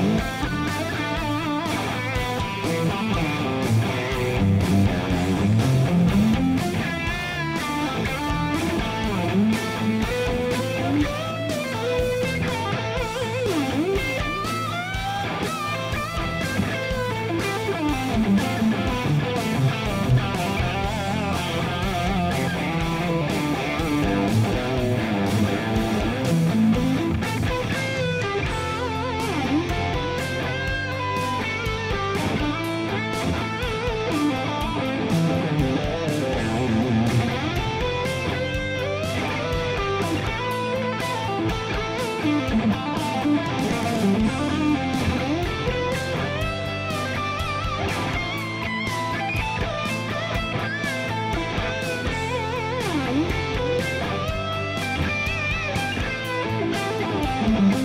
Bye. Bye.